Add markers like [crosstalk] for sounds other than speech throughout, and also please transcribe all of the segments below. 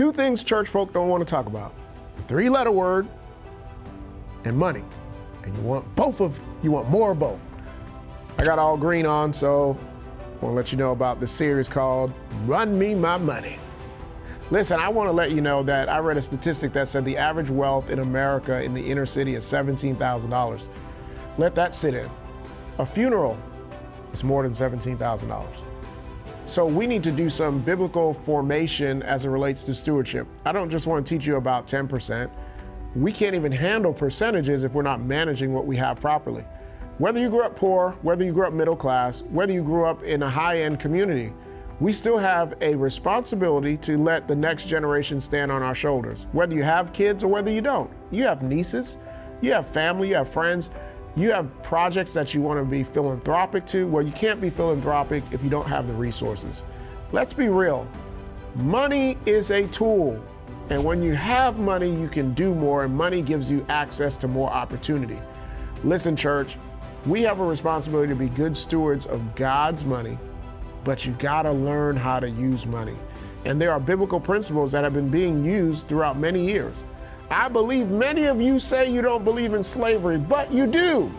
two things church folk don't want to talk about the three letter word and money. And you want both of, you want more of both. I got all green on, so I want to let you know about the series called Run Me My Money. Listen, I want to let you know that I read a statistic that said the average wealth in America in the inner city is $17,000. Let that sit in. A funeral is more than $17,000. So we need to do some biblical formation as it relates to stewardship. I don't just want to teach you about 10%. We can't even handle percentages if we're not managing what we have properly. Whether you grew up poor, whether you grew up middle class, whether you grew up in a high end community, we still have a responsibility to let the next generation stand on our shoulders. Whether you have kids or whether you don't, you have nieces, you have family, you have friends, you have projects that you want to be philanthropic to. Well, you can't be philanthropic if you don't have the resources. Let's be real. Money is a tool. And when you have money, you can do more, and money gives you access to more opportunity. Listen, church, we have a responsibility to be good stewards of God's money, but you gotta learn how to use money. And there are biblical principles that have been being used throughout many years. I believe many of you say you don't believe in slavery, but you do.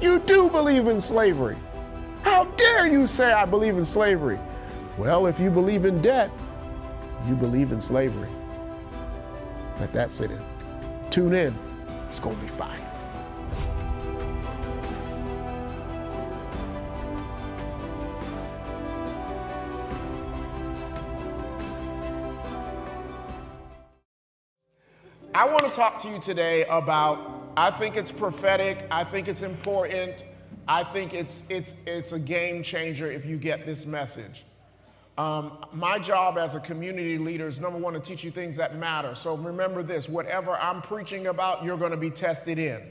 You do believe in slavery. How dare you say I believe in slavery? Well, if you believe in debt, you believe in slavery. Let that sit in. Tune in. It's going to be fine. Talk to you today about I think it's prophetic, I think it's important, I think it's it's it's a game changer if you get this message. Um, my job as a community leader is number one to teach you things that matter. So remember this whatever I'm preaching about, you're going to be tested in.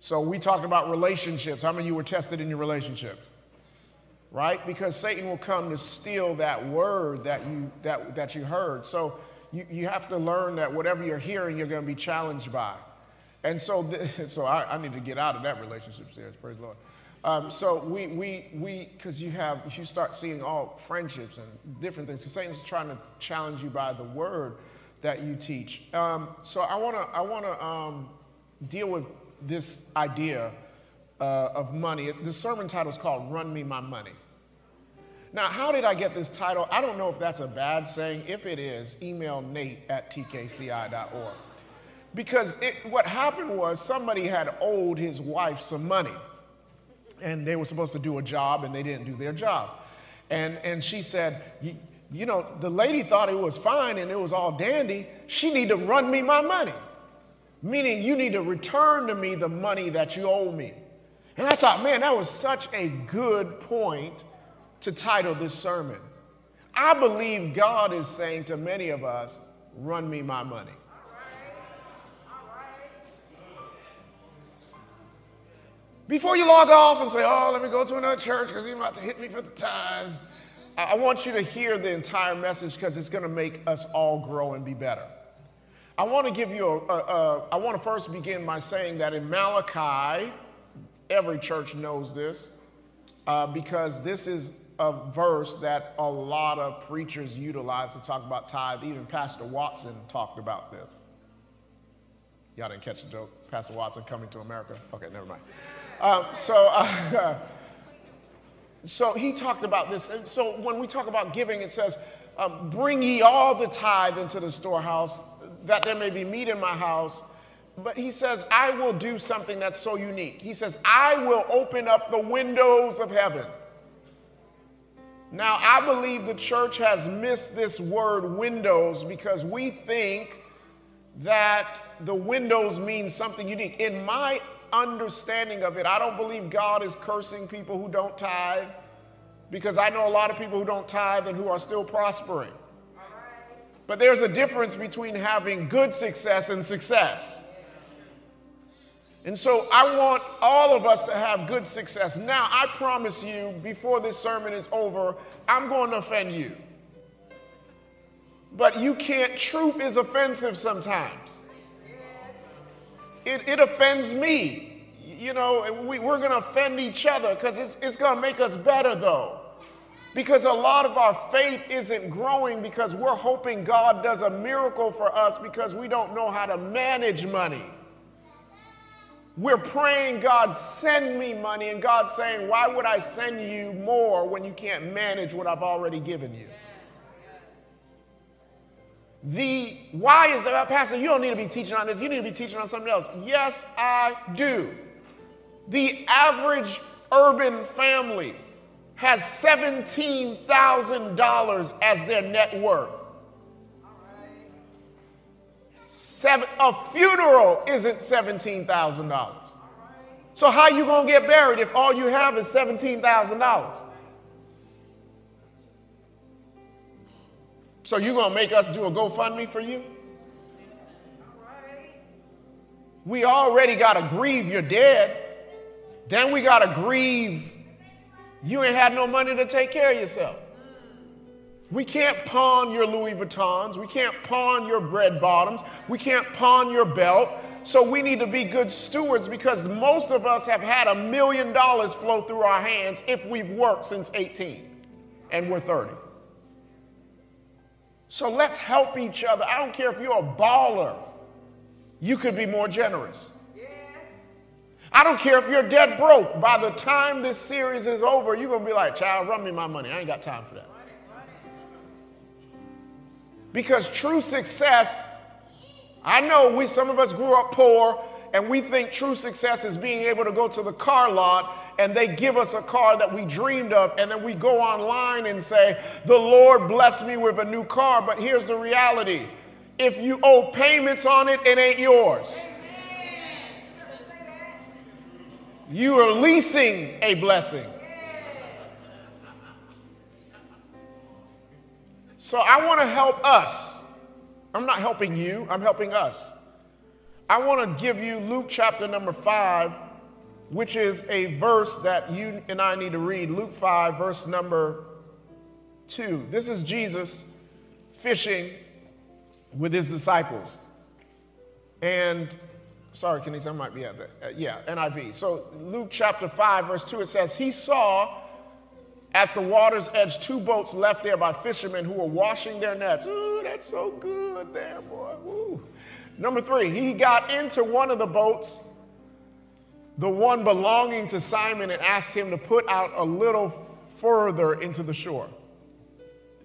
So we talked about relationships. How many of you were tested in your relationships? Right? Because Satan will come to steal that word that you, that, that you heard. So you, you have to learn that whatever you're hearing, you're going to be challenged by. And so, th- [laughs] so I, I, need to get out of that relationship series, praise the Lord. Um, so we, we, we, because you have, you start seeing all friendships and different things. So Satan's trying to challenge you by the word that you teach. Um, so I want to, I want to um, deal with this idea uh, of money. The sermon title is called "Run Me My Money." Now, how did I get this title? I don't know if that's a bad saying. If it is, email Nate at tkci.org. Because it, what happened was somebody had owed his wife some money and they were supposed to do a job and they didn't do their job. And, and she said, you know, the lady thought it was fine and it was all dandy. She need to run me my money, meaning you need to return to me the money that you owe me. And I thought, man, that was such a good point to title this sermon. I believe God is saying to many of us, run me my money. Before you log off and say, oh, let me go to another church because he's about to hit me for the tithe, I want you to hear the entire message because it's going to make us all grow and be better. I want to give you a, a, a, I want to first begin by saying that in Malachi, every church knows this uh, because this is a verse that a lot of preachers utilize to talk about tithe. Even Pastor Watson talked about this. Y'all didn't catch the joke. Pastor Watson coming to America. Okay, never mind. Um, so, uh, [laughs] so he talked about this. And so when we talk about giving, it says, um, Bring ye all the tithe into the storehouse, that there may be meat in my house. But he says, I will do something that's so unique. He says, I will open up the windows of heaven. Now, I believe the church has missed this word windows because we think that the windows mean something unique. In my understanding of it. I don't believe God is cursing people who don't tithe because I know a lot of people who don't tithe and who are still prospering. But there's a difference between having good success and success. And so I want all of us to have good success. Now, I promise you, before this sermon is over, I'm going to offend you. But you can't, truth is offensive sometimes it, it offends me. You know, we, we're going to offend each other because it's, it's going to make us better, though. Because a lot of our faith isn't growing because we're hoping God does a miracle for us because we don't know how to manage money. We're praying, God, send me money, and God's saying, Why would I send you more when you can't manage what I've already given you? The why is that, Pastor? You don't need to be teaching on this, you need to be teaching on something else. Yes, I do. The average urban family has $17,000 as their net worth. Seven, a funeral isn't $17,000. So how you going to get buried if all you have is $17,000? So you going to make us do a GoFundMe for you? We already got to grieve you're dead. Then we got to grieve you ain't had no money to take care of yourself. We can't pawn your Louis Vuittons. We can't pawn your red bottoms. We can't pawn your belt. So we need to be good stewards because most of us have had a million dollars flow through our hands if we've worked since 18 and we're 30. So let's help each other. I don't care if you're a baller, you could be more generous. I don't care if you're dead broke. By the time this series is over, you're going to be like, child, run me my money. I ain't got time for that. Because true success, I know we some of us grew up poor and we think true success is being able to go to the car lot and they give us a car that we dreamed of and then we go online and say, "The Lord bless me with a new car." But here's the reality. If you owe payments on it, it ain't yours. You are leasing a blessing. So I want to help us. I'm not helping you, I'm helping us. I want to give you Luke chapter number 5, which is a verse that you and I need to read. Luke 5, verse number 2. This is Jesus fishing with his disciples. And Sorry, can Kenisa, I might be at that. Uh, yeah, NIV. So Luke chapter 5, verse 2, it says, He saw at the water's edge two boats left there by fishermen who were washing their nets. Ooh, that's so good there, boy. Ooh. Number three, he got into one of the boats, the one belonging to Simon, and asked him to put out a little further into the shore.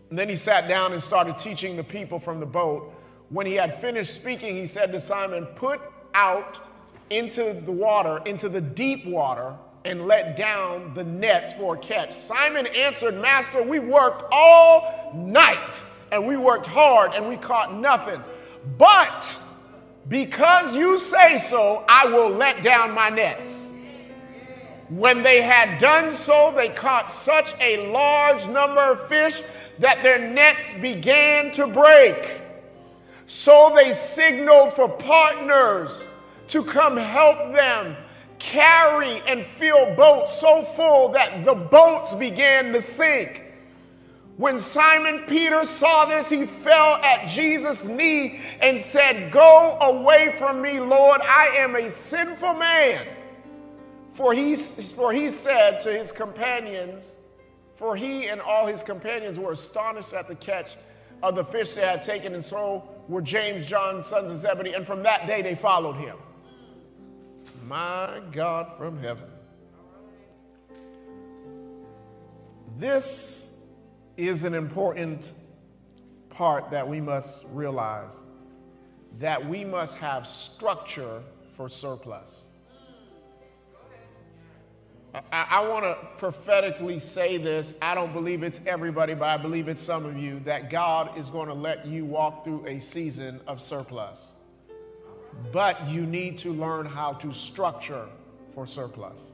And then he sat down and started teaching the people from the boat. When he had finished speaking, he said to Simon, Put out into the water, into the deep water, and let down the nets for a catch. Simon answered, Master, we worked all night and we worked hard and we caught nothing. But because you say so, I will let down my nets. When they had done so, they caught such a large number of fish that their nets began to break. So they signaled for partners to come help them carry and fill boats so full that the boats began to sink. When Simon Peter saw this, he fell at Jesus' knee and said, Go away from me, Lord, I am a sinful man. For he, for he said to his companions, for he and all his companions were astonished at the catch of the fish they had taken, and so were James, John, sons of Zebedee, and from that day they followed him. My God from heaven. This is an important part that we must realize that we must have structure for surplus. I, I want to prophetically say this. I don't believe it's everybody, but I believe it's some of you that God is going to let you walk through a season of surplus. But you need to learn how to structure for surplus.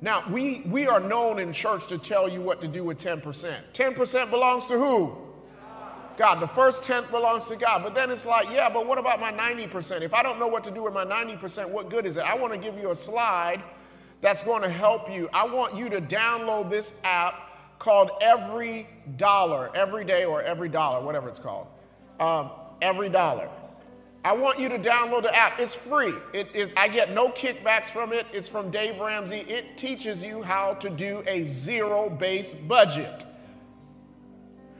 Now, we, we are known in church to tell you what to do with 10%. 10% belongs to who? God. The first tenth belongs to God. But then it's like, yeah, but what about my 90%? If I don't know what to do with my 90%, what good is it? I want to give you a slide that's going to help you. I want you to download this app called Every Dollar, every day or every dollar, whatever it's called. Um, every dollar. I want you to download the app. It's free. It is, I get no kickbacks from it. It's from Dave Ramsey. It teaches you how to do a zero based budget.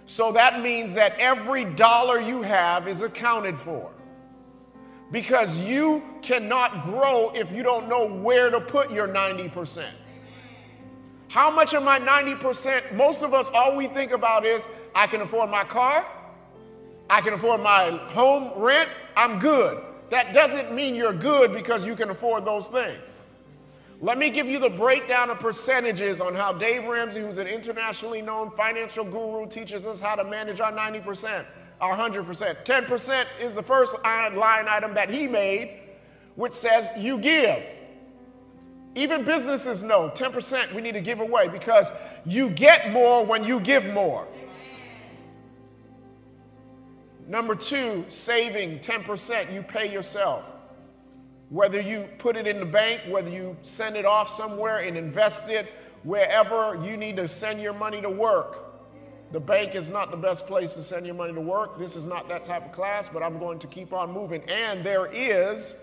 So that means that every dollar you have is accounted for. Because you cannot grow if you don't know where to put your 90%. How much of my 90%, most of us, all we think about is I can afford my car, I can afford my home rent, I'm good. That doesn't mean you're good because you can afford those things. Let me give you the breakdown of percentages on how Dave Ramsey, who's an internationally known financial guru, teaches us how to manage our 90%, our 100%. 10% is the first line item that he made, which says you give. Even businesses know 10% we need to give away because you get more when you give more. Number two, saving 10% you pay yourself. Whether you put it in the bank, whether you send it off somewhere and invest it, wherever you need to send your money to work. The bank is not the best place to send your money to work. This is not that type of class, but I'm going to keep on moving. And there is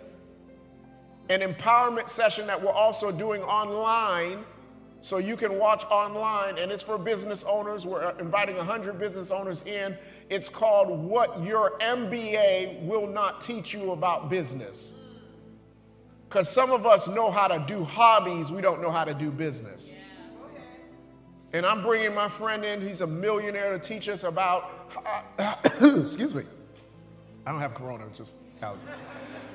an empowerment session that we're also doing online. So you can watch online, and it's for business owners. We're inviting 100 business owners in. It's called What Your MBA Will Not Teach You About Business. Because some of us know how to do hobbies, we don't know how to do business. And I'm bringing my friend in, he's a millionaire to teach us about, [coughs] excuse me, I don't have corona, just allergies.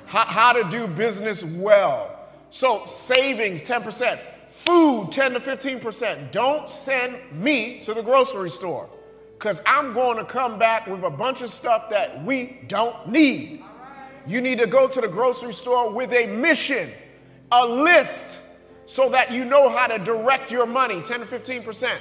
How, how to do business well. So, savings 10%, food 10 to 15%. Don't send me to the grocery store because I'm going to come back with a bunch of stuff that we don't need. You need to go to the grocery store with a mission, a list, so that you know how to direct your money 10 to 15%.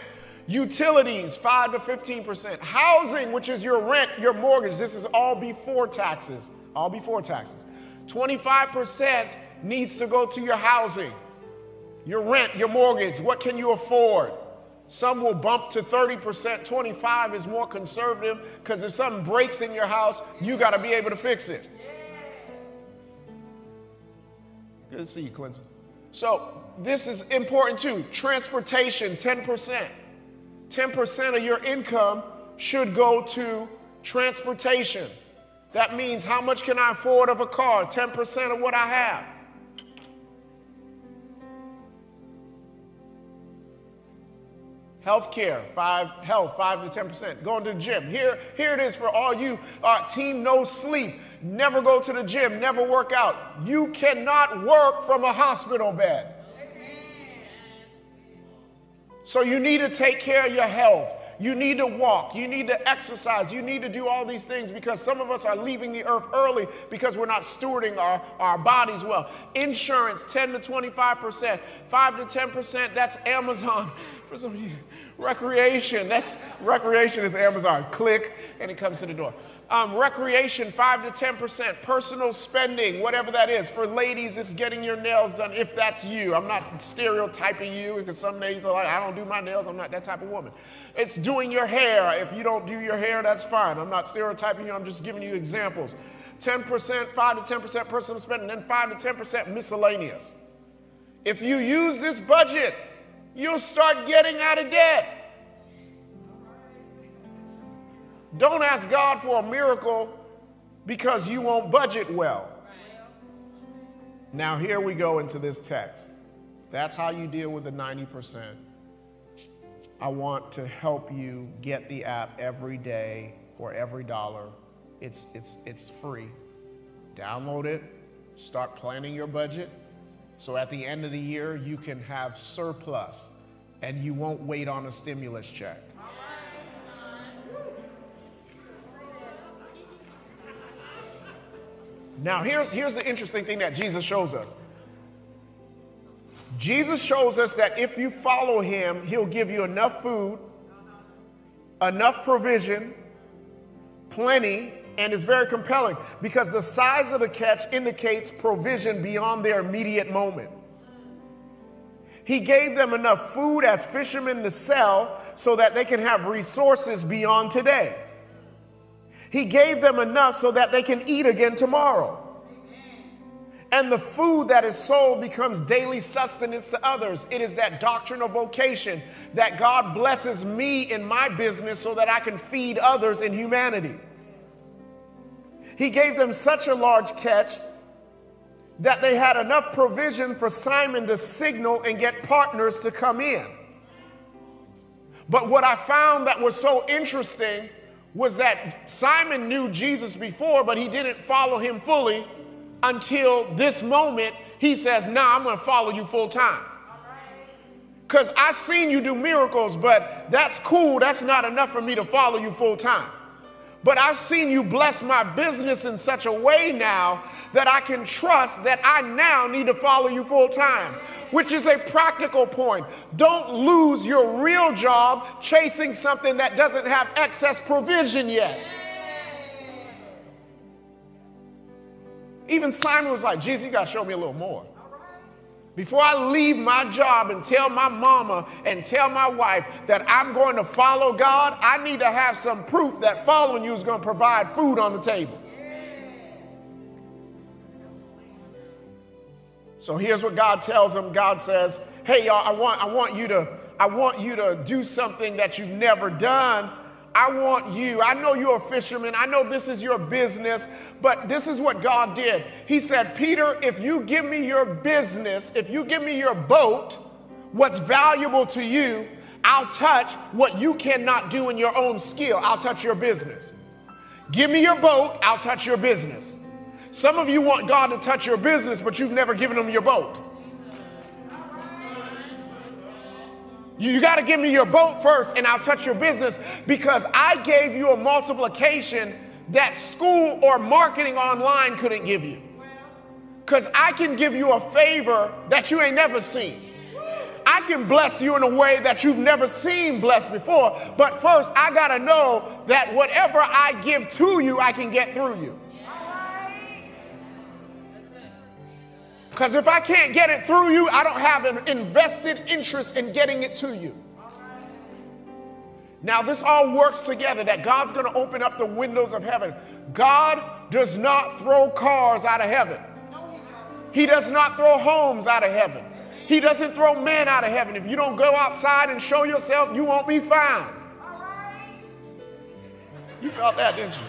Utilities, 5 to 15%. Housing, which is your rent, your mortgage, this is all before taxes. All before taxes. 25% needs to go to your housing, your rent, your mortgage. What can you afford? Some will bump to 30%. 25 is more conservative because if something breaks in your house, you got to be able to fix it. Good to see you, Clinton. So, this is important too. Transportation, 10%. 10% of your income should go to transportation. That means how much can I afford of a car? 10% of what I have. Healthcare, five health, five to ten percent. Going to the gym. Here, here it is for all you uh, team no sleep never go to the gym, never work out. You cannot work from a hospital bed. So you need to take care of your health. You need to walk. You need to exercise. You need to do all these things because some of us are leaving the earth early because we're not stewarding our, our bodies well. Insurance, 10 to 25%, 5 to 10%, that's Amazon. [laughs] For some of you, recreation, that's recreation is Amazon. Click and it comes to the door. Um, recreation, 5 to 10%. Personal spending, whatever that is. For ladies, it's getting your nails done if that's you. I'm not stereotyping you because some ladies are like, I don't do my nails. I'm not that type of woman. It's doing your hair. If you don't do your hair, that's fine. I'm not stereotyping you. I'm just giving you examples. 10%, 5 to 10% personal spending, then 5 to 10% miscellaneous. If you use this budget, you'll start getting out of debt. Don't ask God for a miracle because you won't budget well. Now, here we go into this text. That's how you deal with the 90%. I want to help you get the app every day or every dollar. It's, it's, it's free. Download it, start planning your budget. So at the end of the year, you can have surplus and you won't wait on a stimulus check. Now, here's, here's the interesting thing that Jesus shows us. Jesus shows us that if you follow him, he'll give you enough food, enough provision, plenty, and it's very compelling because the size of the catch indicates provision beyond their immediate moment. He gave them enough food as fishermen to sell so that they can have resources beyond today. He gave them enough so that they can eat again tomorrow. And the food that is sold becomes daily sustenance to others. It is that doctrine of vocation that God blesses me in my business so that I can feed others in humanity. He gave them such a large catch that they had enough provision for Simon to signal and get partners to come in. But what I found that was so interesting was that Simon knew Jesus before, but he didn't follow him fully until this moment. He says, Nah, I'm going to follow you full time. Because I've seen you do miracles, but that's cool. That's not enough for me to follow you full time. But I've seen you bless my business in such a way now that I can trust that I now need to follow you full time which is a practical point. Don't lose your real job chasing something that doesn't have excess provision yet. Even Simon was like, Jesus, you got to show me a little more. Before I leave my job and tell my mama and tell my wife that I'm going to follow God, I need to have some proof that following you is going to provide food on the table. So here's what God tells him. God says, "Hey y'all, I want I want you to I want you to do something that you've never done. I want you. I know you're a fisherman. I know this is your business, but this is what God did. He said, "Peter, if you give me your business, if you give me your boat, what's valuable to you, I'll touch what you cannot do in your own skill. I'll touch your business. Give me your boat, I'll touch your business." Some of you want God to touch your business, but you've never given him your boat. You, you got to give me your boat first, and I'll touch your business because I gave you a multiplication that school or marketing online couldn't give you. Because I can give you a favor that you ain't never seen. I can bless you in a way that you've never seen blessed before. But first, I got to know that whatever I give to you, I can get through you. Because if I can't get it through you, I don't have an invested interest in getting it to you. Now, this all works together that God's going to open up the windows of heaven. God does not throw cars out of heaven, He does not throw homes out of heaven. He doesn't throw men out of heaven. If you don't go outside and show yourself, you won't be found. You felt that, didn't you?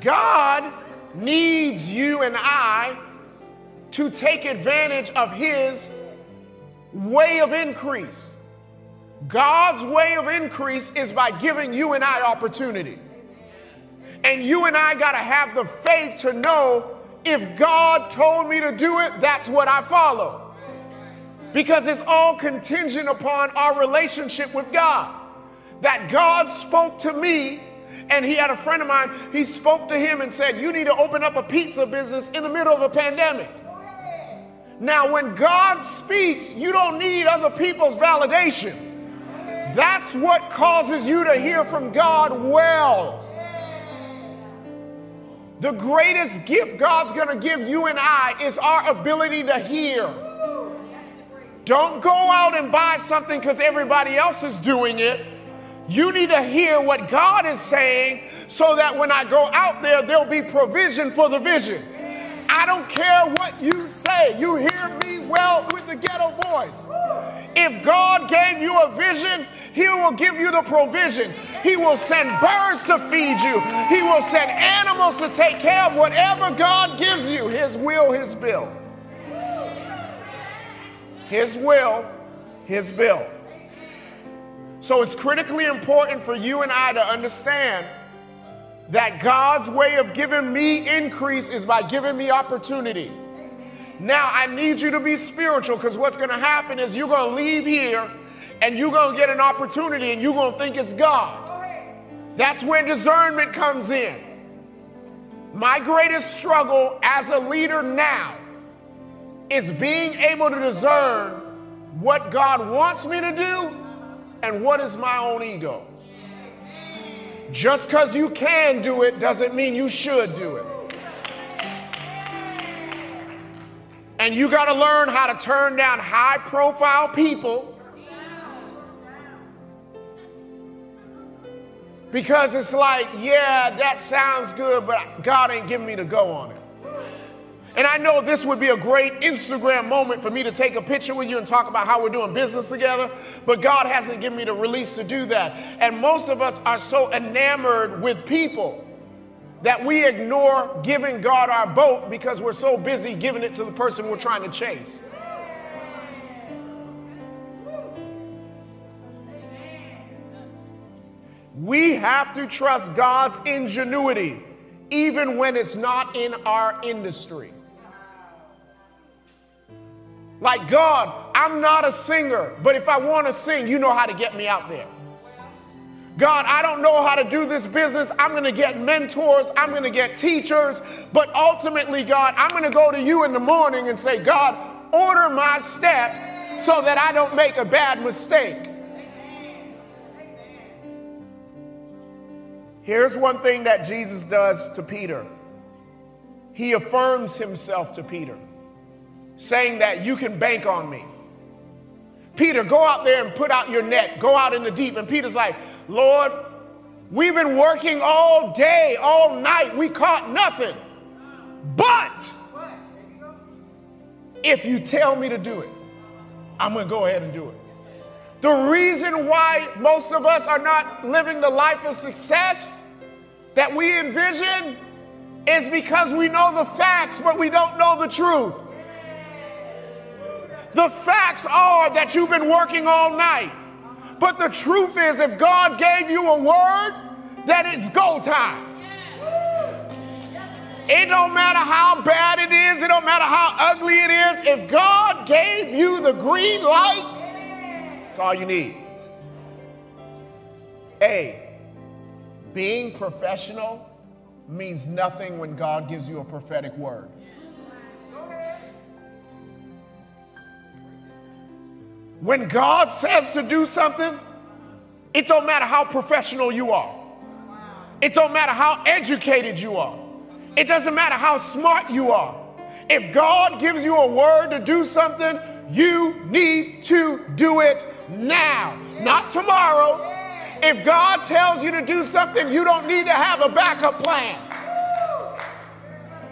God needs you and I to take advantage of His way of increase. God's way of increase is by giving you and I opportunity. And you and I got to have the faith to know if God told me to do it, that's what I follow. Because it's all contingent upon our relationship with God. That God spoke to me and he had a friend of mine, he spoke to him and said, You need to open up a pizza business in the middle of a pandemic. Now, when God speaks, you don't need other people's validation. That's what causes you to hear from God well. The greatest gift God's going to give you and I is our ability to hear. Don't go out and buy something because everybody else is doing it. You need to hear what God is saying so that when I go out there, there'll be provision for the vision. I don't care what you say. You hear me well with the ghetto voice. If God gave you a vision, He will give you the provision. He will send birds to feed you, He will send animals to take care of whatever God gives you. His will, His bill. His will, His bill. So it's critically important for you and I to understand that God's way of giving me increase is by giving me opportunity. Now, I need you to be spiritual because what's going to happen is you're going to leave here and you're going to get an opportunity and you're going to think it's God. That's where discernment comes in. My greatest struggle as a leader now is being able to discern what God wants me to do and what is my own ego? Just because you can do it doesn't mean you should do it. And you got to learn how to turn down high profile people Because it's like, yeah, that sounds good, but God ain't giving me the go on it. I know this would be a great Instagram moment for me to take a picture with you and talk about how we're doing business together, but God hasn't given me the release to do that. And most of us are so enamored with people that we ignore giving God our boat because we're so busy giving it to the person we're trying to chase. We have to trust God's ingenuity even when it's not in our industry. Like, God, I'm not a singer, but if I want to sing, you know how to get me out there. God, I don't know how to do this business. I'm going to get mentors. I'm going to get teachers. But ultimately, God, I'm going to go to you in the morning and say, God, order my steps so that I don't make a bad mistake. Here's one thing that Jesus does to Peter he affirms himself to Peter saying that you can bank on me. Peter, go out there and put out your net, go out in the deep. And Peter's like, Lord, we've been working all day, all night, we caught nothing. But if you tell me to do it, I'm gonna go ahead and do it. The reason why most of us are not living the life of success that we envision is because we know the facts, but we don't know the truth. The facts are that you've been working all night. But the truth is, if God gave you a word, that it's go time. It don't matter how bad it is, it don't matter how ugly it is. If God gave you the green light, it's all you need. A, being professional means nothing when God gives you a prophetic word. When God says to do something, it don't matter how professional you are. It don't matter how educated you are. It doesn't matter how smart you are. If God gives you a word to do something, you need to do it now, not tomorrow. If God tells you to do something, you don't need to have a backup plan.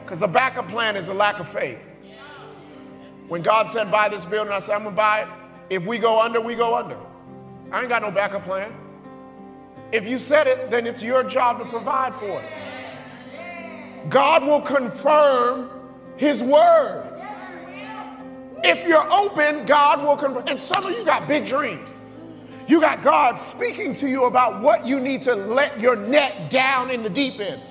Because a backup plan is a lack of faith. When God said, buy this building, I said, I'm going to buy it. If we go under, we go under. I ain't got no backup plan. If you said it, then it's your job to provide for it. God will confirm his word. If you're open, God will confirm. And some of you got big dreams. You got God speaking to you about what you need to let your net down in the deep end,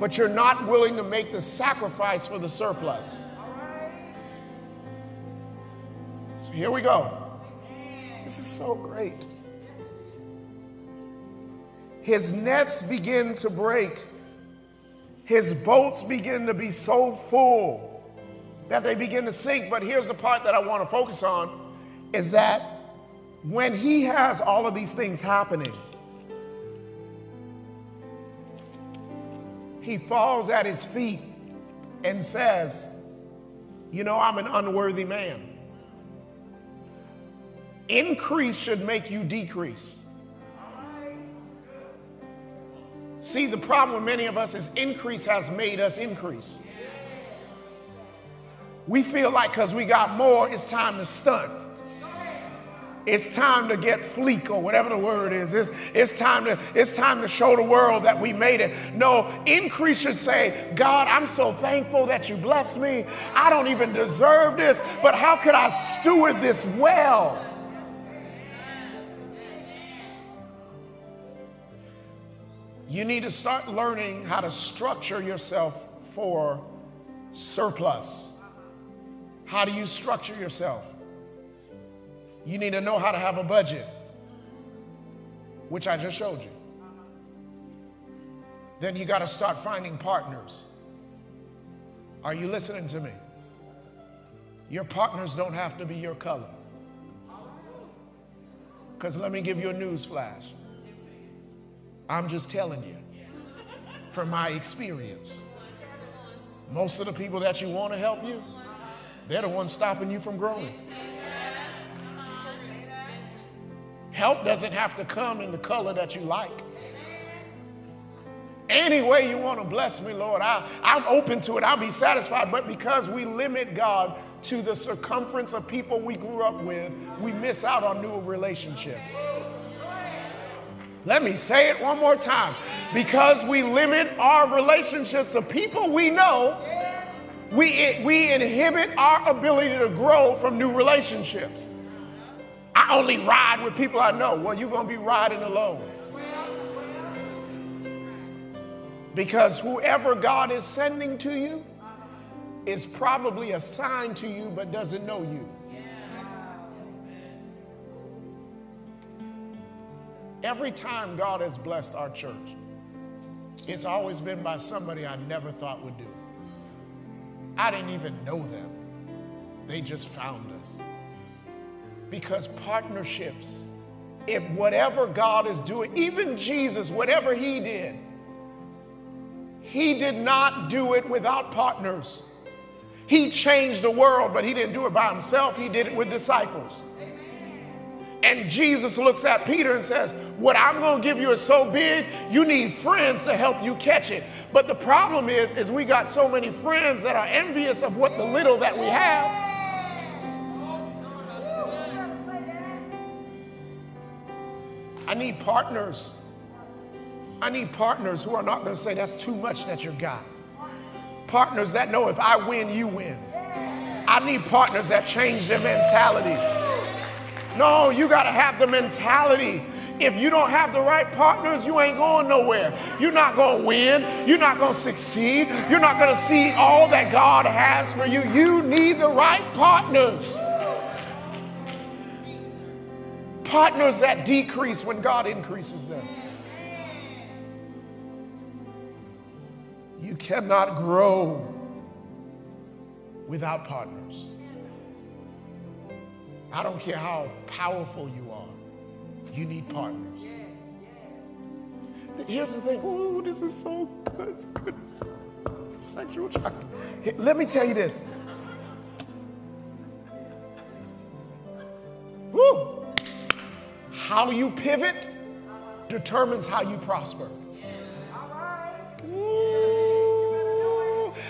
but you're not willing to make the sacrifice for the surplus. So here we go. This is so great. His nets begin to break. His boats begin to be so full that they begin to sink. But here's the part that I want to focus on is that when he has all of these things happening, he falls at his feet and says, You know, I'm an unworthy man. Increase should make you decrease. See, the problem with many of us is increase has made us increase. We feel like because we got more, it's time to stunt. It's time to get fleek or whatever the word is. It's, it's, time to, it's time to show the world that we made it. No, increase should say, God, I'm so thankful that you blessed me. I don't even deserve this, but how could I steward this well? You need to start learning how to structure yourself for surplus. How do you structure yourself? You need to know how to have a budget, which I just showed you. Then you got to start finding partners. Are you listening to me? Your partners don't have to be your color. Because let me give you a news flash. I'm just telling you from my experience. Most of the people that you want to help you, they're the ones stopping you from growing. Help doesn't have to come in the color that you like. Any way you want to bless me, Lord, I, I'm open to it. I'll be satisfied. But because we limit God to the circumference of people we grew up with, we miss out on new relationships. Let me say it one more time. Because we limit our relationships to people we know, we, we inhibit our ability to grow from new relationships. I only ride with people I know. Well, you're going to be riding alone. Because whoever God is sending to you is probably assigned to you but doesn't know you. Every time God has blessed our church, it's always been by somebody I never thought would do it. I didn't even know them, they just found us. Because partnerships, if whatever God is doing, even Jesus, whatever he did, he did not do it without partners. He changed the world, but he didn't do it by himself, he did it with disciples. And Jesus looks at Peter and says, What I'm going to give you is so big, you need friends to help you catch it. But the problem is, is we got so many friends that are envious of what the little that we have. I need partners I need partners who are not going to say that's too much that you've got. Partners that know if I win, you win. I need partners that change their mentality. No, you got to have the mentality. If you don't have the right partners, you ain't going nowhere. You're not going to win. You're not going to succeed. You're not going to see all that God has for you. You need the right partners. Partners that decrease when God increases them. You cannot grow without partners. I don't care how powerful you are, you need partners. Here's the thing. Oh, this is so good. good. Sexual chocolate. Let me tell you this. Woo. How you pivot determines how you prosper.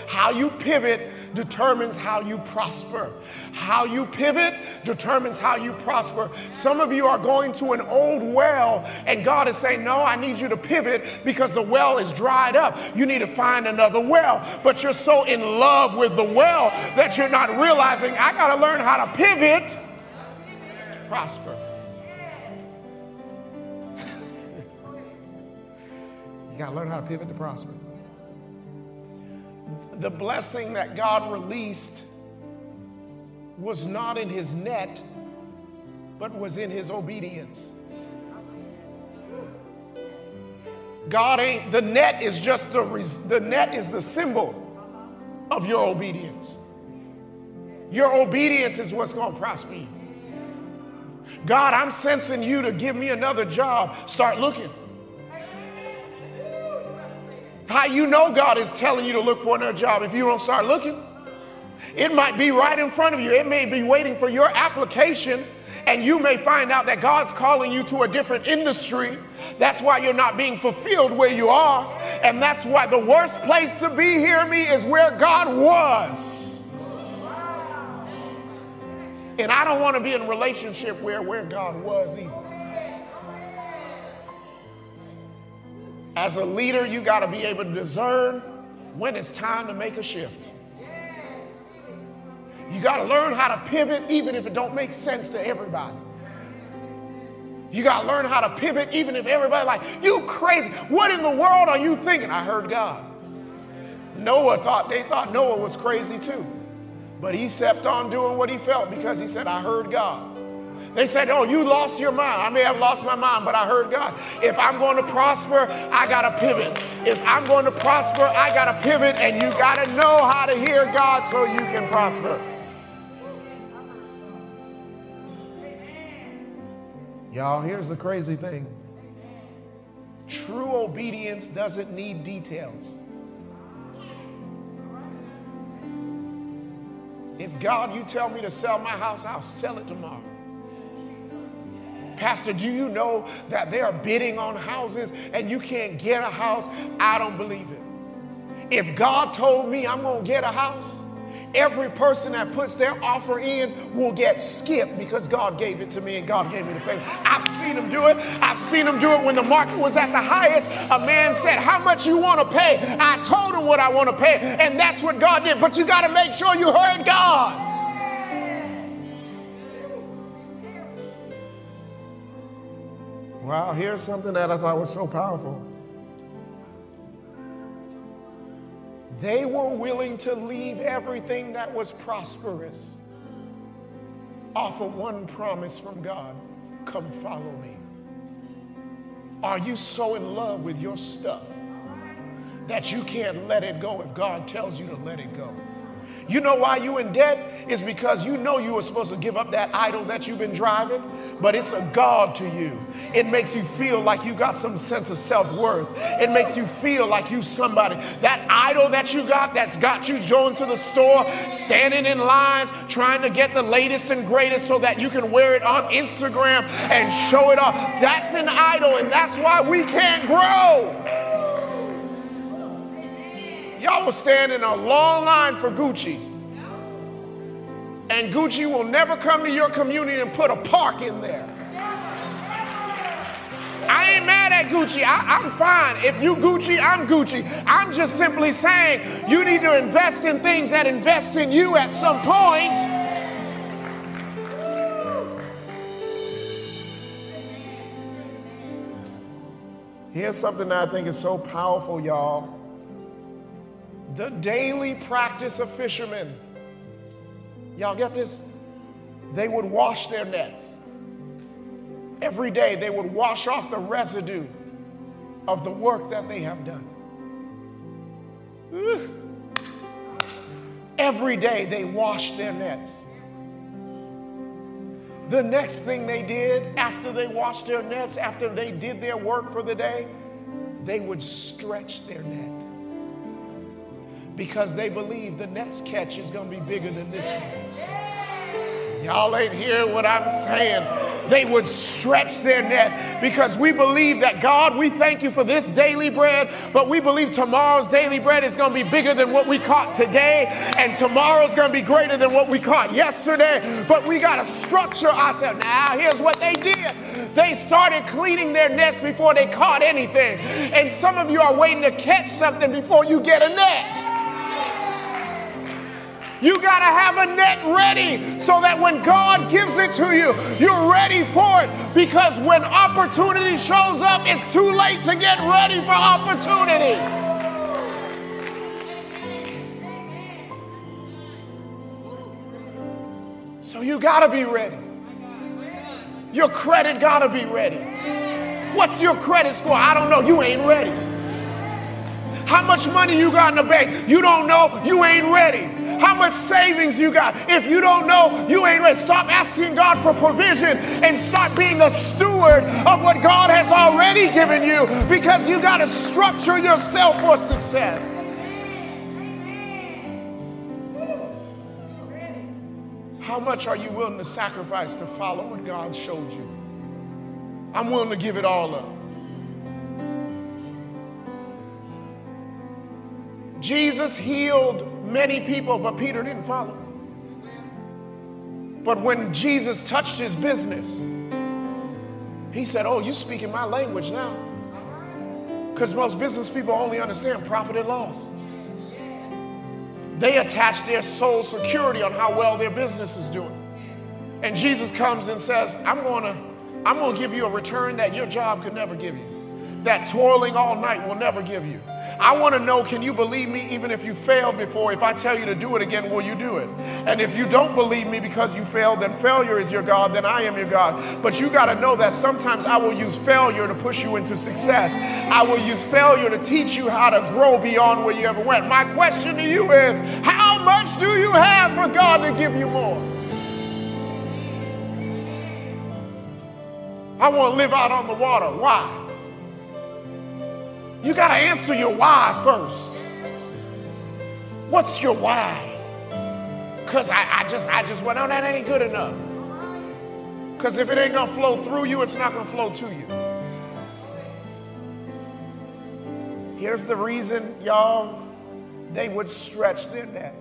How you pivot determines how you prosper. How you pivot determines how you prosper. Some of you are going to an old well, and God is saying, No, I need you to pivot because the well is dried up. You need to find another well. But you're so in love with the well that you're not realizing, I got to learn how to pivot, prosper. [laughs] you got to learn how to pivot to prosper the blessing that God released was not in his net, but was in his obedience. God ain't, the net is just the, the net is the symbol of your obedience. Your obedience is what's going to prosper you. God, I'm sensing you to give me another job. Start looking. How you know God is telling you to look for another job if you don't start looking? It might be right in front of you. It may be waiting for your application, and you may find out that God's calling you to a different industry. That's why you're not being fulfilled where you are. And that's why the worst place to be, hear me, is where God was. And I don't want to be in a relationship where where God was either. As a leader, you got to be able to discern when it's time to make a shift. You got to learn how to pivot even if it don't make sense to everybody. You got to learn how to pivot even if everybody like, you crazy. What in the world are you thinking? I heard God. Noah thought, they thought Noah was crazy too. But he stepped on doing what he felt because he said, I heard God. They said, Oh, you lost your mind. I may have lost my mind, but I heard God. If I'm going to prosper, I got to pivot. If I'm going to prosper, I got to pivot, and you got to know how to hear God so you can prosper. Y'all, here's the crazy thing true obedience doesn't need details. If God, you tell me to sell my house, I'll sell it tomorrow Pastor, do you know that they are bidding on houses and you can't get a house? I don't believe it. If God told me I'm going to get a house, every person that puts their offer in will get skipped because God gave it to me and God gave me the favor. I've seen him do it. I've seen him do it when the market was at the highest. A man said, How much you want to pay? I told him what I want to pay, and that's what God did. But you got to make sure you heard God. Wow, here's something that I thought was so powerful. They were willing to leave everything that was prosperous off of one promise from God come follow me. Are you so in love with your stuff that you can't let it go if God tells you to let it go? You know why you in debt? Is because you know you were supposed to give up that idol that you've been driving, but it's a God to you. It makes you feel like you got some sense of self-worth. It makes you feel like you somebody. That idol that you got that's got you going to the store, standing in lines, trying to get the latest and greatest so that you can wear it on Instagram and show it off. That's an idol, and that's why we can't grow. Y'all will stand in a long line for Gucci. And Gucci will never come to your community and put a park in there. I ain't mad at Gucci. I, am fine. If you Gucci, I'm Gucci. I'm just simply saying you need to invest in things that invest in you at some point. Here's something that I think is so powerful, y'all the daily practice of fishermen. Y'all get this? They would wash their nets. Every day they would wash off the residue of the work that they have done. Every day they washed their nets. The next thing they did after they washed their nets, after they did their work for the day, they would stretch their net because they believe the next catch is going to be bigger than this one. Y'all ain't hear what I'm saying. They would stretch their net because we believe that God, we thank you for this daily bread, but we believe tomorrow's daily bread is going to be bigger than what we caught today, and tomorrow's going to be greater than what we caught yesterday. But we got to structure ourselves. Now, here's what they did they started cleaning their nets before they caught anything. And some of you are waiting to catch something before you get a net. You got to have a net ready so that when God gives it to you, you're ready for it. Because when opportunity shows up, it's too late to get ready for opportunity. So you got to be ready. Your credit got to be ready. What's your credit score? I don't know. You ain't ready. How much money you got in the bank? You don't know. You ain't ready how much savings you got. If you don't know, you ain't ready. Stop asking God for provision and start being a steward of what God has already given you because you got to structure yourself for success. How much are you willing to sacrifice to follow what God showed you? I'm willing to give it all up. Jesus healed many people, but Peter didn't follow. But when Jesus touched his business, he said, Oh, you speaking my language now. Because most business people only understand profit and loss. They attach their soul security on how well their business is doing. And Jesus comes and says, I'm gonna, I'm gonna give you a return that your job could never give you, that toiling all night will never give you. I want to know can you believe me even if you failed before? If I tell you to do it again, will you do it? And if you don't believe me because you failed, then failure is your God, then I am your God. But you got to know that sometimes I will use failure to push you into success. I will use failure to teach you how to grow beyond where you ever went. My question to you is how much do you have for God to give you more? I want to live out on the water. Why? You got to answer your why first. What's your why? Because I, I just I just went, on, that ain't good enough. Because if it ain't going to flow through you, it's not going to flow to you. Here's the reason, y'all, they would stretch their net.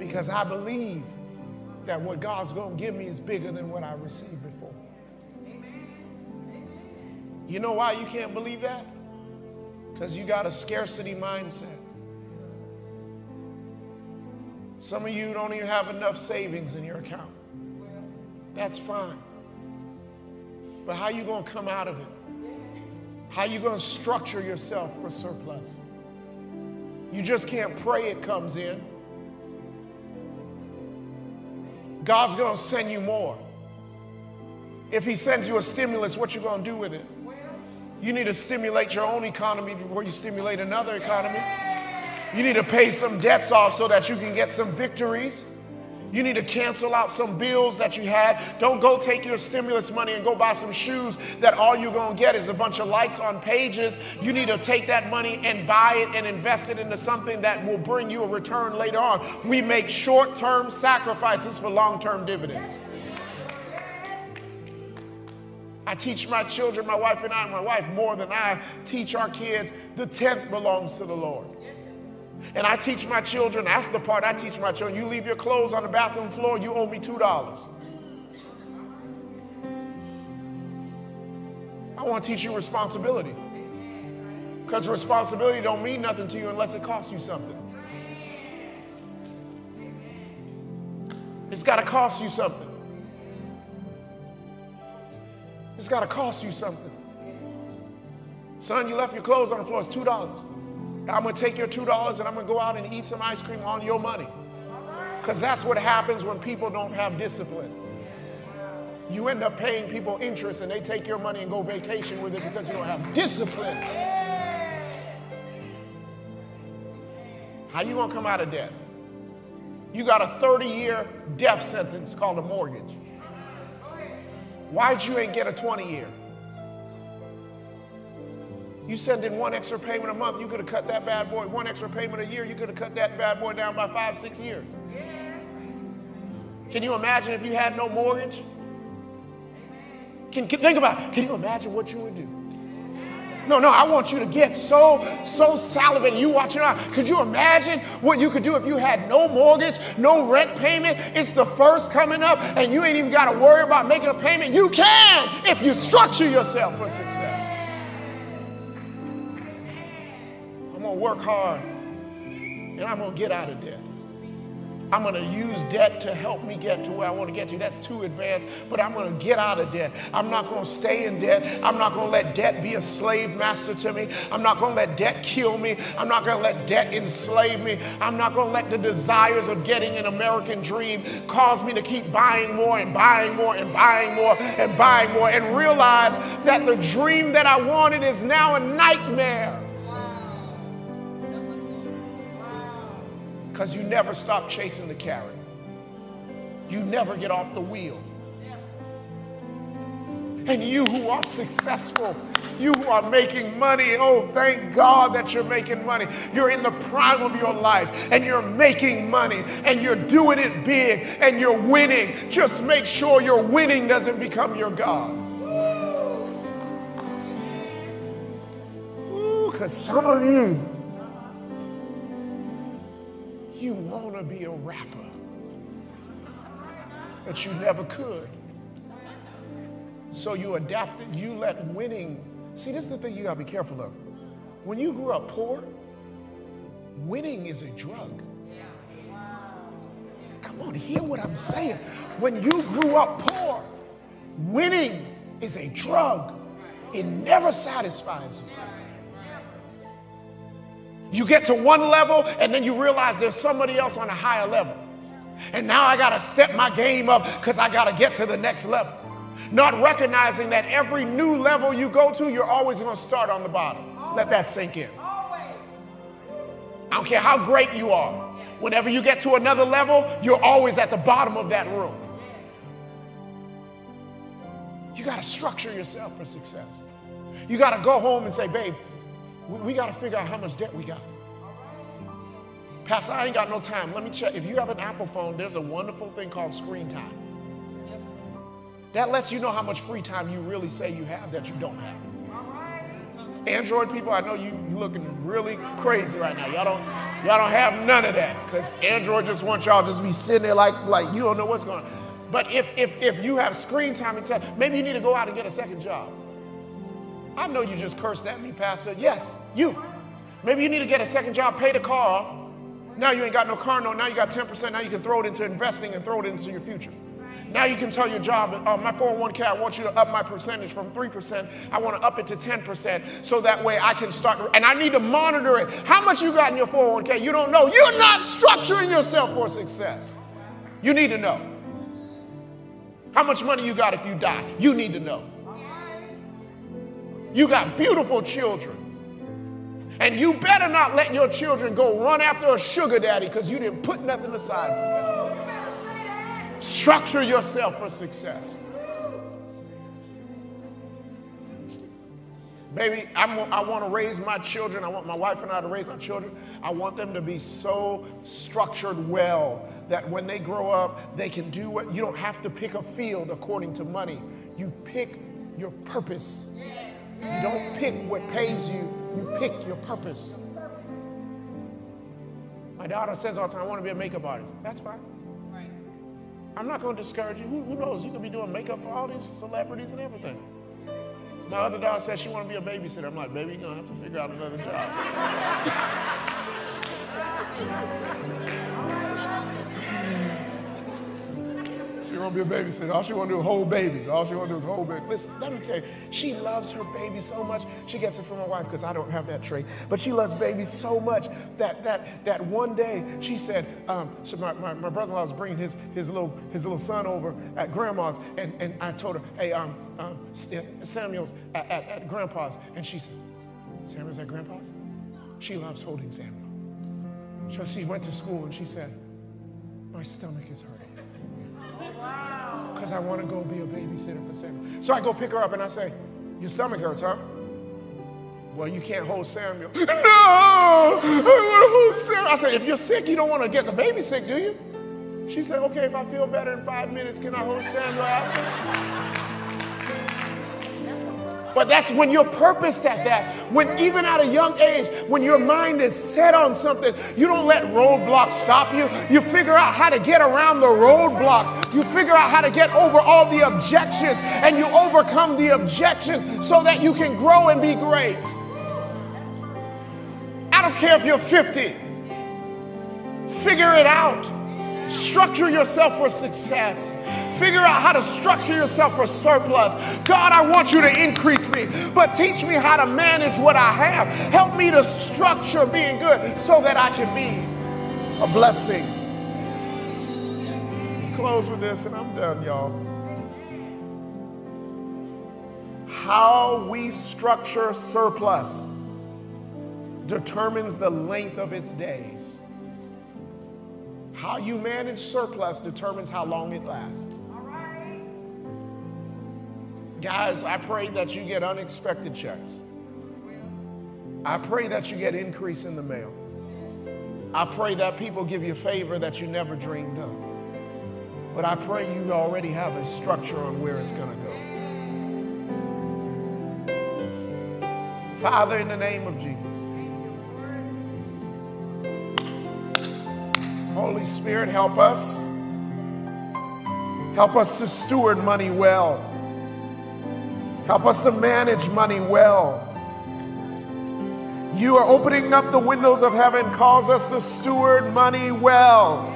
Because I believe that what God's going to give me is bigger than what I received before. You know why you can't believe that? Because you got a scarcity mindset. Some of you don't even have enough savings in your account. That's fine. But how you going to come out of it? How you going to structure yourself for surplus? You just can't pray it comes in. God's going to send you more. If he sends you a stimulus, what you going to do with it? You need to stimulate your own economy before you stimulate another economy. You need to pay some debts off so that you can get some victories. You need to cancel out some bills that you had. Don't go take your stimulus money and go buy some shoes that all you're going to get is a bunch of lights on pages. You need to take that money and buy it and invest it into something that will bring you a return later on. We make short term sacrifices for long term dividends. I teach my children, my wife and I, my wife more than I teach our kids. The tenth belongs to the Lord. And I teach my children, that's the part I teach my children. You leave your clothes on the bathroom floor, you owe me $2. I want to teach you responsibility. Because responsibility don't mean nothing to you unless it costs you something. It's got to cost you something. It's got to cost you something. Son, you left your clothes on the floor. It's $2. I'm going to take your $2 and I'm going to go out and eat some ice cream on your money. Because that's what happens when people don't have discipline. You end up paying people interest and they take your money and go vacation with it because you don't have discipline. How you going to come out of debt? You got a 30 year death sentence called a mortgage. Why'd you ain't get a 20 year? You send in one extra payment a month, you could have cut that bad boy, one extra payment a year, you could have cut that bad boy down by five, six years. Can you imagine if you had no mortgage? Can, can, think about it. Can you imagine what you would do? No, no, I want you to get so, so salivated. You watching out. Could you imagine what you could do if you had no mortgage, no rent payment? It's the first coming up, and you ain't even got to worry about making a payment. You can if you structure yourself for success. I'm gonna work hard and I'm gonna get out of debt. I'm going to use debt to help me get to where I want to get to. That's too advanced, but I'm going to get out of debt. I'm not going to stay in debt. I'm not going to let debt be a slave master to me. I'm not going to let debt kill me. I'm not going to let debt enslave me. I'm not going to let the desires of getting an American dream cause me to keep buying more and buying more and buying more and buying more and realize that the dream that I wanted is now a nightmare. Because you never stop chasing the carrot. You never get off the wheel. And you who are successful, you who are making money, oh, thank God that you're making money. You're in the prime of your life and you're making money and you're doing it big and you're winning. Just make sure your winning doesn't become your God. Because some of you, you want to be a rapper, but you never could. So you adapted, you let winning. See, this is the thing you got to be careful of. When you grew up poor, winning is a drug. Come on, hear what I'm saying. When you grew up poor, winning is a drug. It never satisfies you. You get to one level and then you realize there's somebody else on a higher level. And now I got to step my game up because I got to get to the next level. Not recognizing that every new level you go to, you're always going to start on the bottom. Let that sink in. I don't care how great you are. Whenever you get to another level, you're always at the bottom of that room. You got to structure yourself for success. You got to go home and say, babe, we got to figure out how much debt we got. Pastor, I ain't got no time. Let me check. If you have an Apple phone, there's a wonderful thing called screen time. That lets you know how much free time you really say you have that you don't have. Android people, I know you looking really crazy right now. Y'all don't, y'all don't have none of that because Android just wants y'all just be sitting there like, like you don't know what's going on. But if, if, if you have screen time and tell, maybe you need to go out and get a second job. I know you just cursed at me, Pastor. Yes, you. Maybe you need to get a second job, pay the car off. Now you ain't got no car, no. Now you got 10%. Now you can throw it into investing and throw it into your future. Now you can tell your job, uh, my 401k, I want you to up my percentage from 3%. I want to up it to 10% so that way I can start. And I need to monitor it. How much you got in your 401k? You don't know. You're not structuring yourself for success. You need to know. How much money you got if you die? You need to know. You got beautiful children. And you better not let your children go run after a sugar daddy because you didn't put nothing aside for them. Structure yourself for success. Baby, I'm, I want to raise my children. I want my wife and I to raise our children. I want them to be so structured well that when they grow up, they can do what you don't have to pick a field according to money. You pick your purpose. You don't pick what pays you, you pick your purpose. My daughter says all the time, I want to be a makeup artist. That's fine. Right. I'm not going to discourage you. Who, who, knows? You could be doing makeup for all these celebrities and everything. My other daughter said she want to be a babysitter. I'm like, baby, you're going to have to figure out another job. [laughs] She want to be a babysitter. All she want to do is hold babies. All she want to do is hold babies. Listen, let me tell you, she loves her baby so much. She gets it from her wife because I don't have that trait. But she loves babies so much that that that one day she said, um, so my, my, my, brother-in-law was bringing his his little his little son over at grandma's, and, and I told her, hey, um, um, Samuel's at, at, at grandpa's, and she said, Samuel's at grandpa's. She loves holding Samuel. So she went to school and she said, my stomach is hurting because I want to go be a babysitter for Samuel. So I go pick her up and I say, Your stomach hurts, huh? Well, you can't hold Samuel. No, I want to hold Samuel. I said, If you're sick, you don't want to get the baby sick, do you? She said, Okay, if I feel better in five minutes, can I hold Samuel? But that's when you're purposed at that. When even at a young age, when your mind is set on something, you don't let roadblocks stop you. You figure out how to get around the roadblocks. You figure out how to get over all the objections and you overcome the objections so that you can grow and be great. I don't care if you're 50. Figure it out. Structure yourself for success. Figure out how to structure yourself for surplus. God, I want you to increase me, but teach me how to manage what I have. Help me to structure being good so that I can be a blessing. Close with this, and I'm done, y'all. How we structure surplus determines the length of its days. How you manage surplus determines how long it lasts. Guys, I pray that you get unexpected checks. I pray that you get increase in the mail. I pray that people give you favor that you never dreamed of. But I pray you already have a structure on where it's going to go. Father, in the name of Jesus. Holy Spirit, help us. Help us to steward money well. Help us to manage money well. You are opening up the windows of heaven. Cause us to steward money well.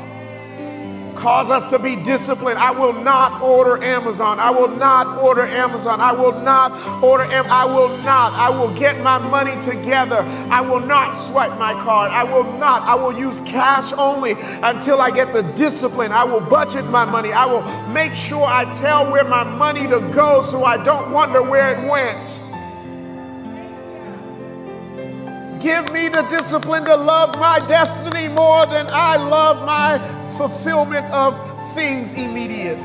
Cause us to be disciplined. I will not order Amazon. I will not order Amazon. I will not order Am- I will not. I will get my money together. I will not swipe my card. I will not. I will use cash only until I get the discipline. I will budget my money. I will make sure I tell where my money to go so I don't wonder where it went. Give me the discipline to love my destiny more than I love my fulfillment of things immediate.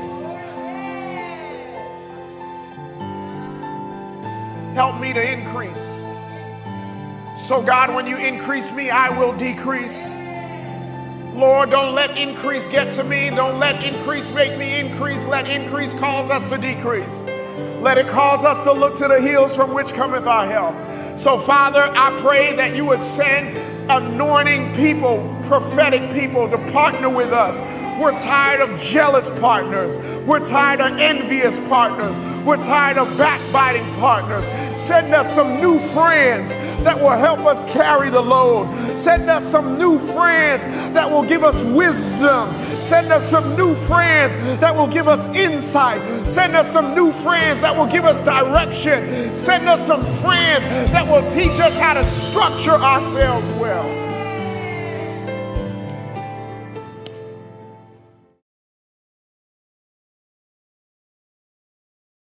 Help me to increase. So, God, when you increase me, I will decrease. Lord, don't let increase get to me. Don't let increase make me increase. Let increase cause us to decrease. Let it cause us to look to the hills from which cometh our help. So, Father, I pray that you would send anointing people, prophetic people to partner with us. We're tired of jealous partners. We're tired of envious partners. We're tired of backbiting partners. Send us some new friends that will help us carry the load. Send us some new friends that will give us wisdom. Send us some new friends that will give us insight. Send us some new friends that will give us direction. Send us some friends that will teach us how to structure ourselves well.